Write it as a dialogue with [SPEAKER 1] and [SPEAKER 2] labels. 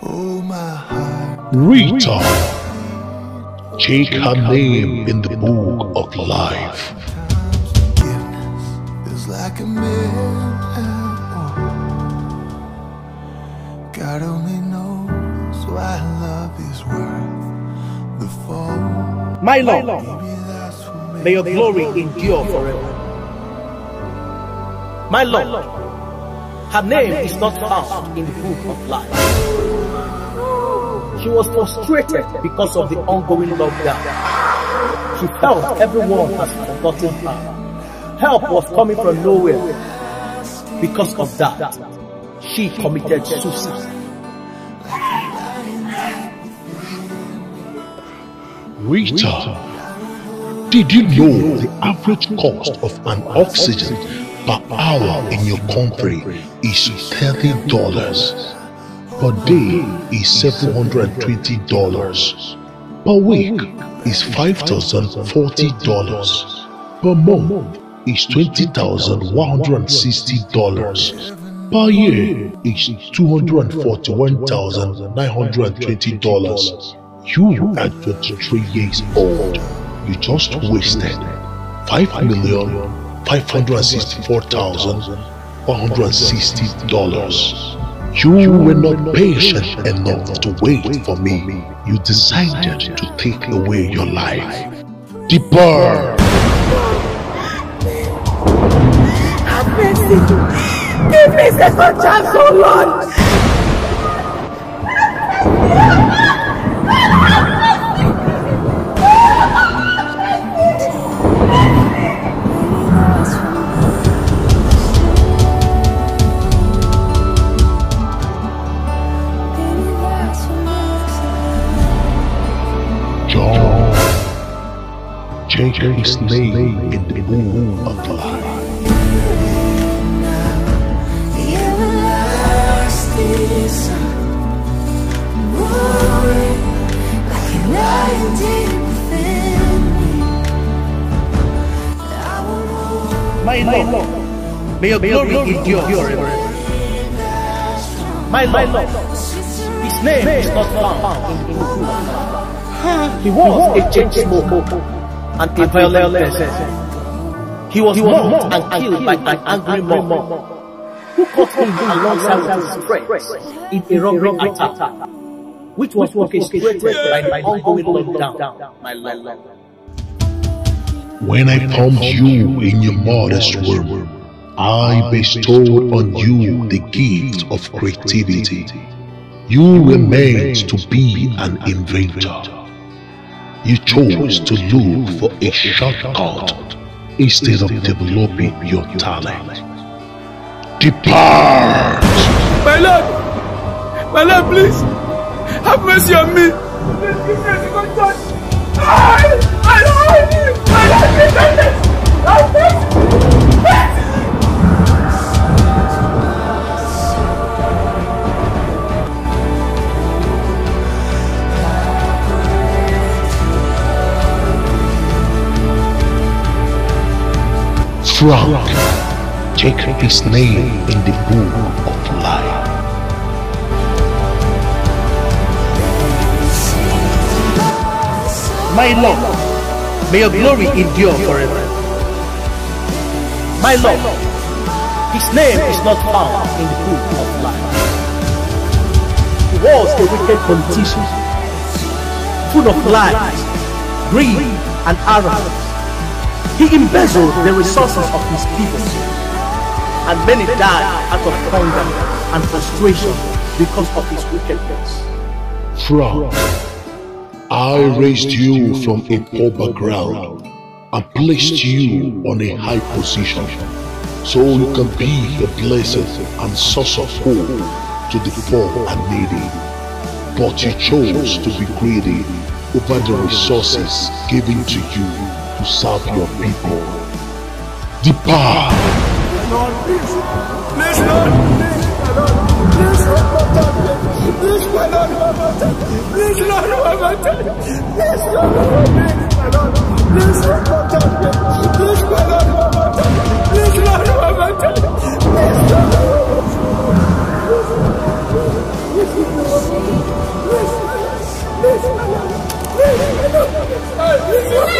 [SPEAKER 1] Oh, my heart.
[SPEAKER 2] Rita. Take her name in the book of life.
[SPEAKER 1] Forgiveness is like a mirror. God only knows why love is worth the fall.
[SPEAKER 3] My Lord,
[SPEAKER 1] Maybe that's what
[SPEAKER 3] may your glory endure forever. My Lord, her name is not found in the book of life. She was frustrated because of the ongoing lockdown. She felt everyone has forgotten her. Help was coming from nowhere. Because of that, she committed suicide.
[SPEAKER 2] Rita, did you know the average cost of an oxygen per hour in your country is $30? Per day is $720. Per week is $5,040. Per month is $20,160. Per year is $241,920. You are 23 years old. You just wasted $5,564,160. You were not patient enough to wait for me. You decided to take away your life. Depart!
[SPEAKER 4] Have mercy. Give me second chance, oh Lord. Lion deep within me. I will roar
[SPEAKER 3] My Lord, may your glory endure forever. My Lord, his name is not found in the book of life. He was a chain smoker and a violent person. He was mocked and killed by an angry mob who caught him alongside with his friends in a robbery attack, which was orchestrated by the ongoing lockdown. My Lord.
[SPEAKER 2] When I formed you in your mother's womb, I bestowed on you the gift of creativity. You were meant to be an inventor. You chose to look for a shortcut instead of developing your talent. Depart!
[SPEAKER 5] My Lord! My Lord, please! Have mercy on me! Please give me a second chance! I, I don't you! My Lord, please have mercy! Have mercy!
[SPEAKER 2] Frank, take his name in the book of life.
[SPEAKER 3] My Lord, may your glory endure forever. My Lord, his name is not found in the book of life. He was a wicked politician, full of lies, greed, and arrogance. He embezzled the resources of his people, and many died out of hunger and frustration because of his wickedness.
[SPEAKER 2] From I raised you from a poor background and placed you on a high position so you can be a blessing and source of hope to the poor and needy. But you chose to be greedy over the resources given to you to serve your people. Depart.
[SPEAKER 5] Lord, please, please, Lord, please, please, Lord, please, Lord, please, Lord, Lord, please, Lord, Lord, please, Lord, please, Lord, Lord, please, Lord, please, Lord, please, Lord,